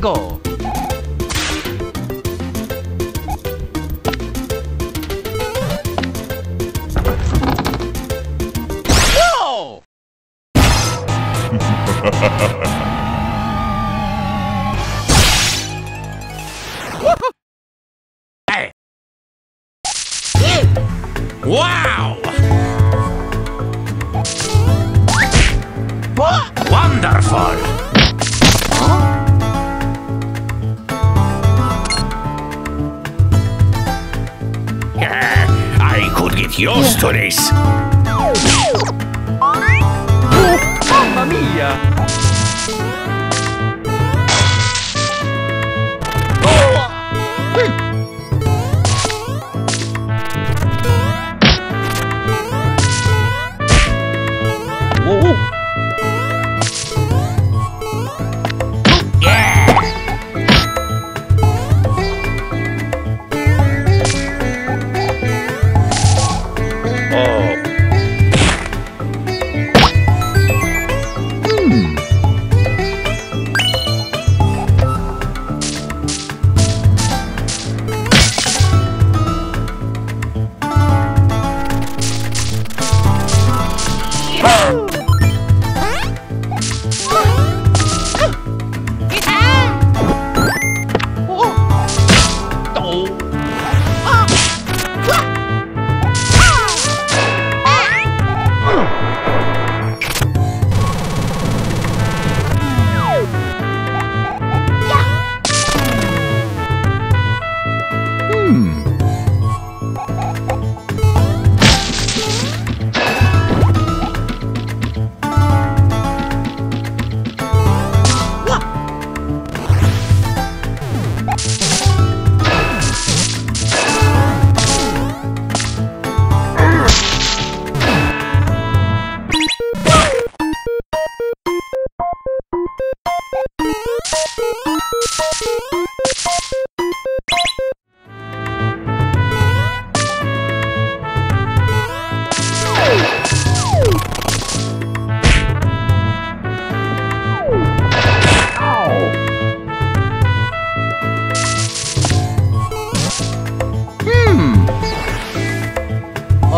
go. Whoa! Dios Hiostones. ¡Mamma mía! Boom!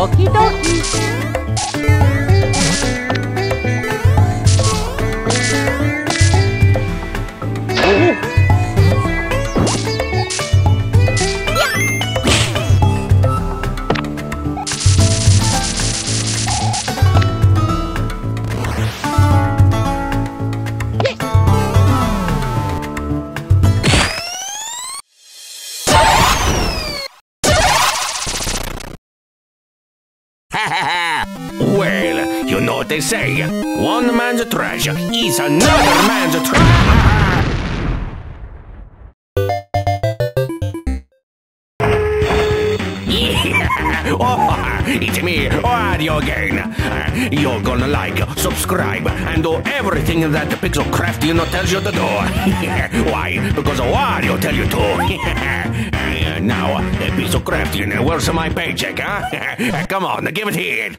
時々おお well, you know what they say. One man's treasure is another man's treasure. oh, it's me, Wario again. Uh, You're gonna like, subscribe, and do everything that Pixelcraftian tells you to do. Why? Because Wario tell you to. Now, uh, Pixel Craft, where's my paycheck, huh? Come on, give it here.